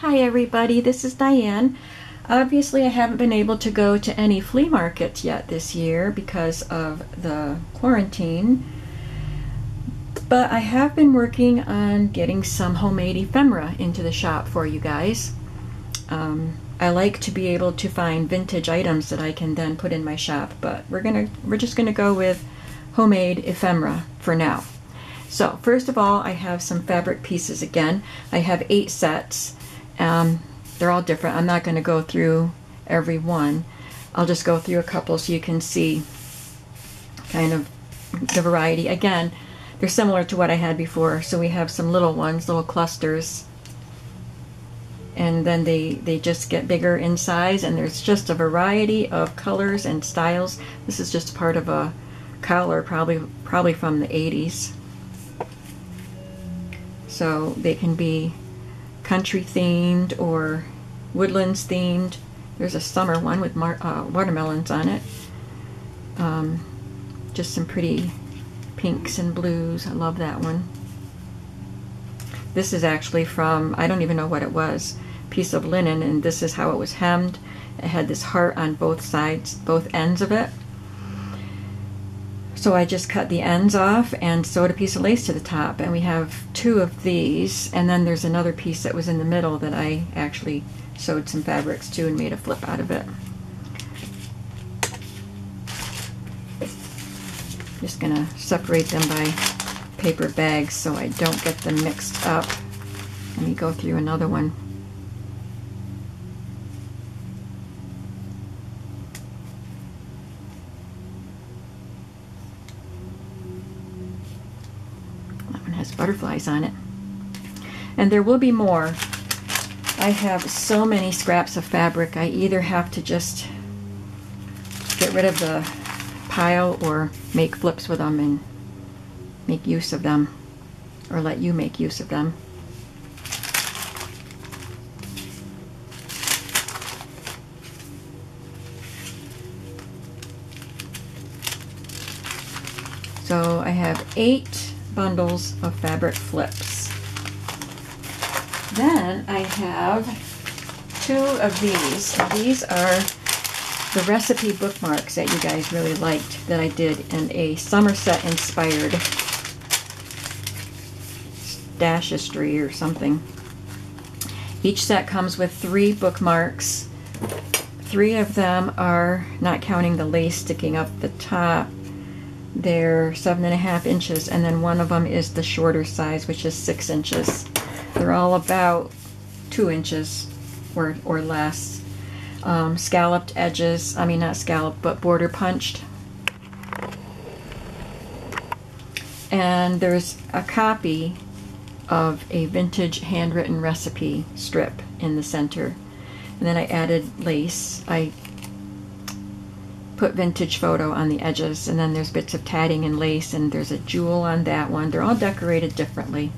Hi everybody, this is Diane. Obviously I haven't been able to go to any flea markets yet this year because of the quarantine. But I have been working on getting some homemade ephemera into the shop for you guys. Um, I like to be able to find vintage items that I can then put in my shop, but we're gonna we're just gonna go with homemade ephemera for now. So first of all, I have some fabric pieces again. I have eight sets um, they're all different. I'm not going to go through every one. I'll just go through a couple so you can see kind of the variety. Again, they're similar to what I had before. So we have some little ones, little clusters. And then they, they just get bigger in size and there's just a variety of colors and styles. This is just part of a collar probably probably from the 80s. So they can be country themed or woodlands themed. There's a summer one with uh, watermelons on it. Um, just some pretty pinks and blues. I love that one. This is actually from, I don't even know what it was, piece of linen, and this is how it was hemmed. It had this heart on both sides, both ends of it. So I just cut the ends off and sewed a piece of lace to the top. And we have two of these. And then there's another piece that was in the middle that I actually sewed some fabrics to and made a flip out of it. Just gonna separate them by paper bags so I don't get them mixed up. Let me go through another one. has butterflies on it. And there will be more. I have so many scraps of fabric, I either have to just get rid of the pile or make flips with them and make use of them, or let you make use of them. So I have eight bundles of fabric flips. Then I have two of these. These are the recipe bookmarks that you guys really liked that I did in a Somerset inspired history or something. Each set comes with three bookmarks. Three of them are, not counting the lace sticking up the top, they're seven and a half inches, and then one of them is the shorter size, which is six inches. They're all about two inches or, or less. Um, scalloped edges, I mean not scalloped, but border punched. And there's a copy of a vintage handwritten recipe strip in the center. And then I added lace. I put vintage photo on the edges and then there's bits of tatting and lace and there's a jewel on that one. They're all decorated differently.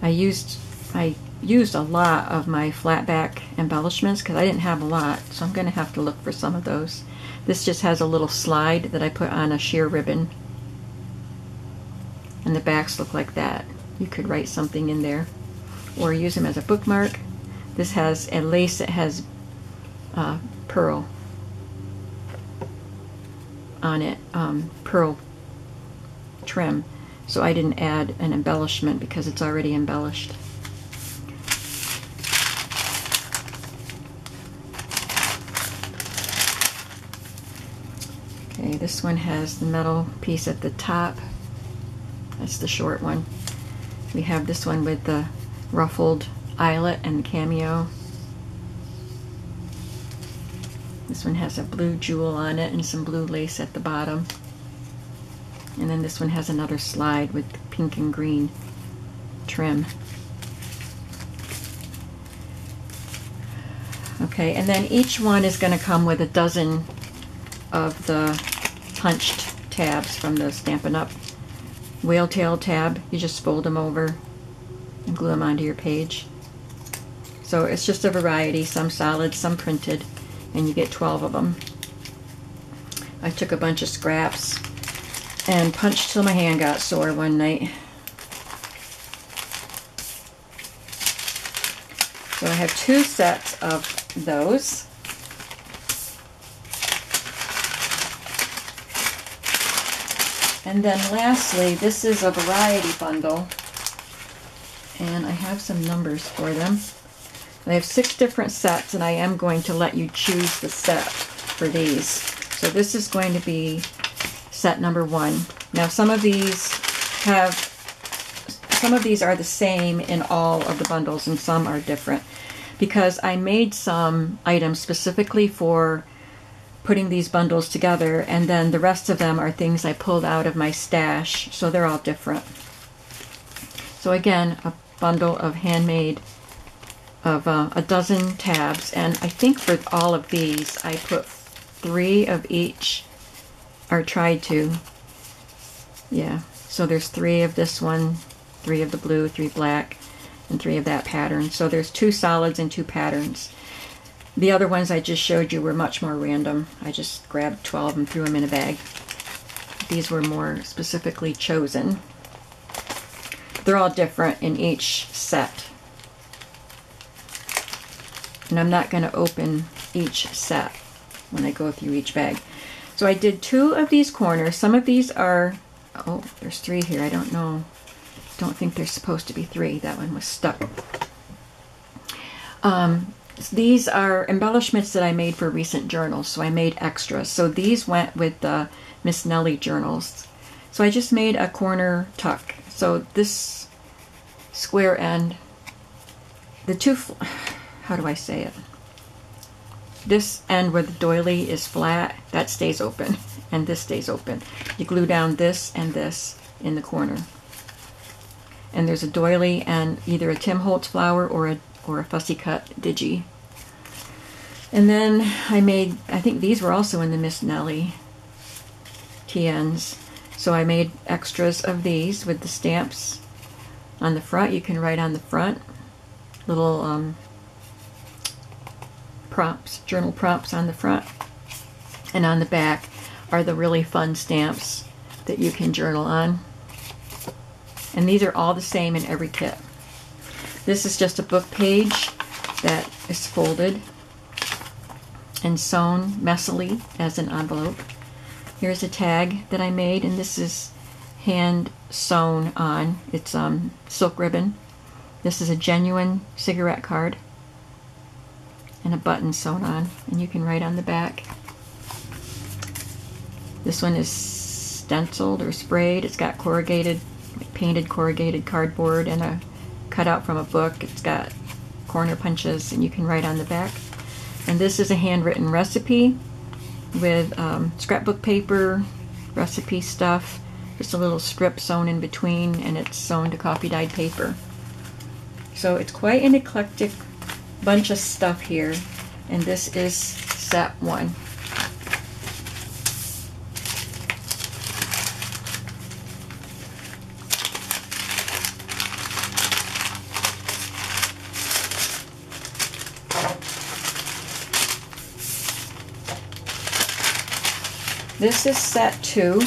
I used I used a lot of my flat back embellishments because I didn't have a lot so I'm going to have to look for some of those. This just has a little slide that I put on a sheer ribbon and the backs look like that. You could write something in there or use them as a bookmark this has a lace that has uh, pearl on it, um, pearl trim. So I didn't add an embellishment because it's already embellished. Okay, this one has the metal piece at the top. That's the short one. We have this one with the ruffled eyelet and cameo. This one has a blue jewel on it and some blue lace at the bottom. And then this one has another slide with pink and green trim. Okay, and then each one is going to come with a dozen of the punched tabs from the Stampin' Up! whale tail tab. You just fold them over and glue them onto your page. So it's just a variety, some solid, some printed, and you get 12 of them. I took a bunch of scraps and punched till my hand got sore one night. So I have two sets of those. And then lastly, this is a variety bundle. And I have some numbers for them. I have six different sets and I am going to let you choose the set for these. So this is going to be set number one. Now some of these have, some of these are the same in all of the bundles and some are different because I made some items specifically for putting these bundles together and then the rest of them are things I pulled out of my stash so they're all different. So again a bundle of handmade of uh, a dozen tabs and I think for all of these I put three of each or tried to yeah so there's three of this one three of the blue three black and three of that pattern so there's two solids and two patterns the other ones I just showed you were much more random. I just grabbed 12 and threw them in a bag. These were more specifically chosen. They're all different in each set. And I'm not going to open each set when I go through each bag. So I did two of these corners. Some of these are, oh, there's three here. I don't know. Don't think there's supposed to be three. That one was stuck. Um, these are embellishments that I made for recent journals, so I made extras. So these went with the Miss Nellie journals. So I just made a corner tuck. So this square end, the two, how do I say it? This end where the doily is flat, that stays open, and this stays open. You glue down this and this in the corner. And there's a doily and either a Tim Holtz flower or a or a fussy cut digi. And then I made, I think these were also in the Miss Nellie TNs. So I made extras of these with the stamps on the front. You can write on the front little um, prompts, journal props on the front. And on the back are the really fun stamps that you can journal on. And these are all the same in every kit. This is just a book page that is folded and sewn messily as an envelope. Here's a tag that I made, and this is hand sewn on. It's um, silk ribbon. This is a genuine cigarette card and a button sewn on, and you can write on the back. This one is stenciled or sprayed. It's got corrugated, painted corrugated cardboard and a cutout from a book. It's got corner punches, and you can write on the back. And this is a handwritten recipe with um, scrapbook paper, recipe stuff, just a little strip sewn in between, and it's sewn to coffee dyed paper. So it's quite an eclectic bunch of stuff here, and this is set one. This is set two.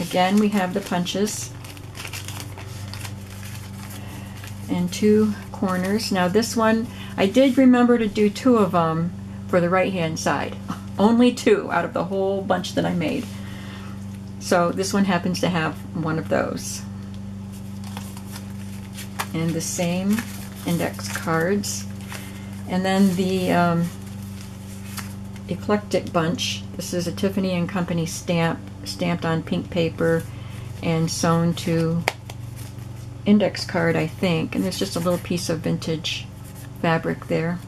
Again, we have the punches and two corners. Now this one, I did remember to do two of them for the right hand side. Only two out of the whole bunch that I made. So this one happens to have one of those. And the same index cards. And then the um, eclectic bunch. This is a Tiffany and Company stamp, stamped on pink paper and sewn to index card, I think. And there's just a little piece of vintage fabric there.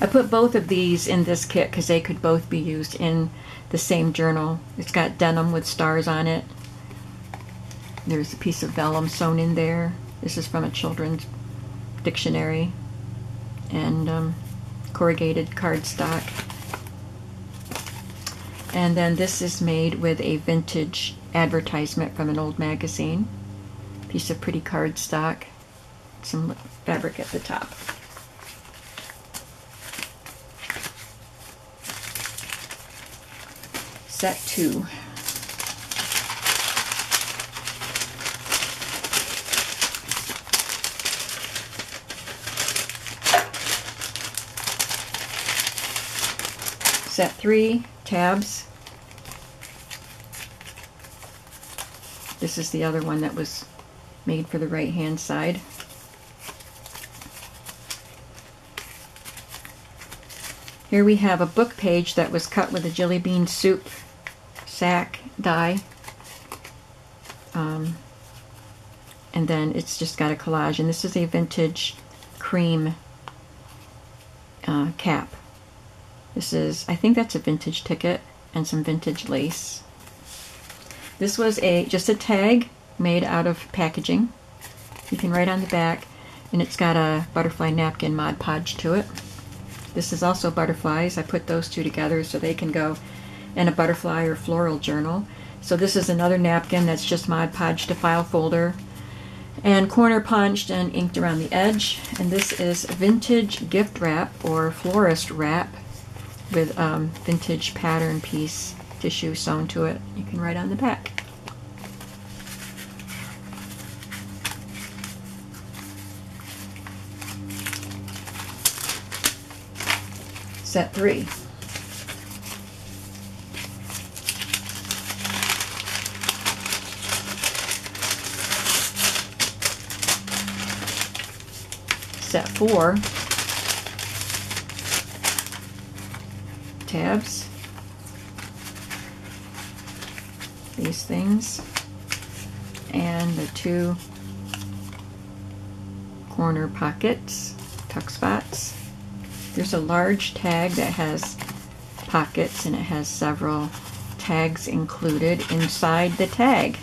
I put both of these in this kit because they could both be used in the same journal. It's got denim with stars on it. There's a piece of vellum sewn in there. This is from a children's dictionary. And um, corrugated cardstock. And then this is made with a vintage advertisement from an old magazine. Piece of pretty cardstock some fabric at the top. Set two. Set three tabs. This is the other one that was made for the right hand side. Here we have a book page that was cut with a Jillibean Soup sack die. Um, and then it's just got a collage. And this is a vintage cream uh, cap. This is, I think that's a vintage ticket and some vintage lace. This was a just a tag made out of packaging. You can write on the back, and it's got a butterfly napkin Mod Podge to it. This is also butterflies. I put those two together so they can go in a butterfly or floral journal. So this is another napkin that's just Mod Podge to file folder and corner punched and inked around the edge. And this is vintage gift wrap or florist wrap with um, vintage pattern piece tissue sewn to it. You can write on the back. Set three. Set four. Tabs. these things and the two corner pockets, tuck spots. There's a large tag that has pockets and it has several tags included inside the tag.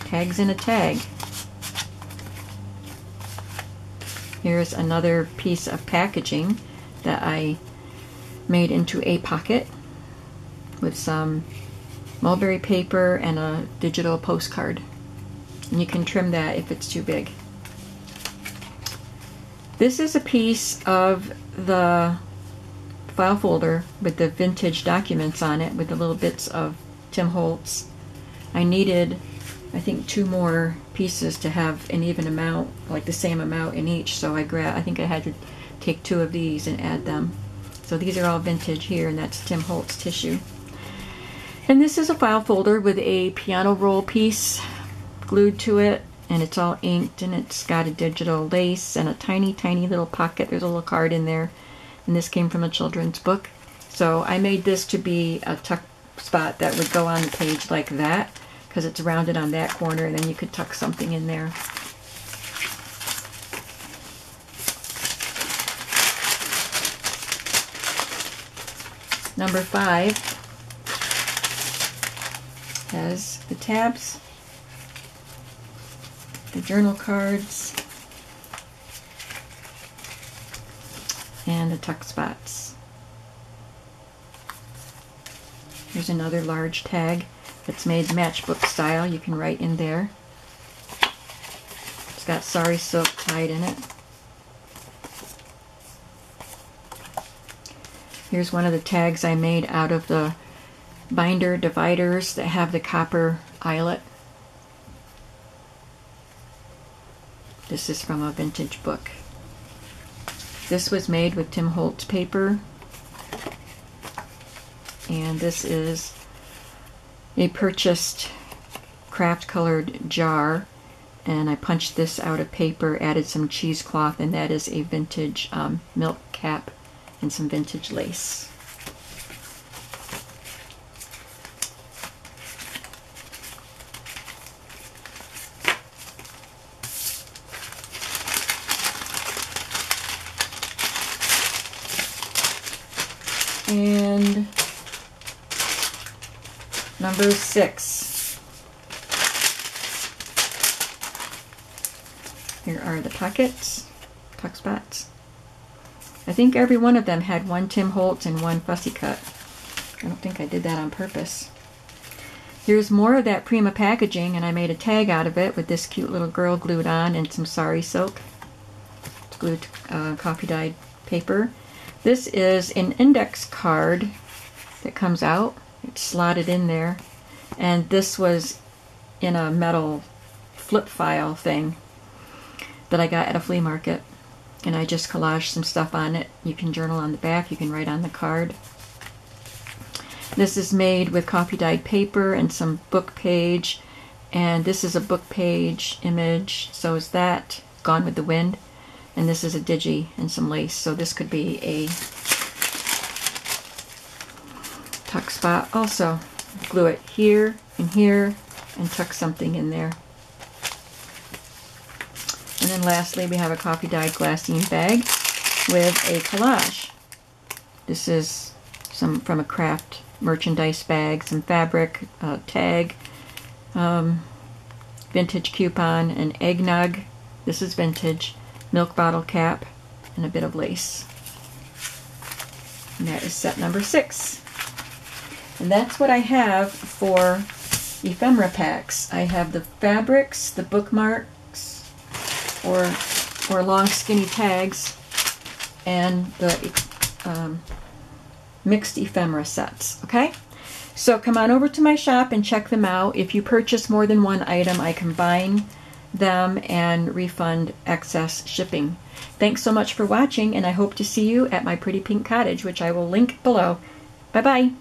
Tags in a tag. Here's another piece of packaging that I made into a pocket with some mulberry paper and a digital postcard. And you can trim that if it's too big. This is a piece of the file folder with the vintage documents on it with the little bits of Tim Holtz. I needed, I think, two more pieces to have an even amount, like the same amount in each. So I grab, I think I had to take two of these and add them. So these are all vintage here, and that's Tim Holtz tissue. And this is a file folder with a piano roll piece glued to it and it's all inked and it's got a digital lace and a tiny tiny little pocket. There's a little card in there and this came from a children's book. So I made this to be a tuck spot that would go on the page like that because it's rounded on that corner and then you could tuck something in there. Number five has the tabs, journal cards, and the tuck spots. Here's another large tag that's made matchbook style. You can write in there. It's got sari silk tied in it. Here's one of the tags I made out of the binder dividers that have the copper eyelet. This is from a vintage book. This was made with Tim Holtz paper. And this is a purchased craft colored jar. And I punched this out of paper, added some cheesecloth, and that is a vintage um, milk cap and some vintage lace. And number six. Here are the pockets, tuck spots. I think every one of them had one Tim Holtz and one Fussy Cut. I don't think I did that on purpose. Here's more of that Prima packaging, and I made a tag out of it with this cute little girl glued on and some sari silk. It's glued uh, coffee dyed paper. This is an index card that comes out. It's slotted in there. And this was in a metal flip file thing that I got at a flea market. And I just collaged some stuff on it. You can journal on the back, you can write on the card. This is made with coffee dyed paper and some book page. And this is a book page image. So is that Gone with the Wind. And this is a digi and some lace. So this could be a tuck spot also. Glue it here and here and tuck something in there. And then lastly, we have a coffee dyed glassine bag with a collage. This is some from a craft merchandise bag, some fabric, tag, um, vintage coupon, an eggnog. This is vintage. Milk bottle cap, and a bit of lace. And that is set number six. And that's what I have for ephemera packs. I have the fabrics, the bookmarks, or, or long skinny tags, and the um, mixed ephemera sets, okay? So come on over to my shop and check them out. If you purchase more than one item, I combine them and refund excess shipping. Thanks so much for watching, and I hope to see you at my Pretty Pink Cottage, which I will link below. Bye-bye.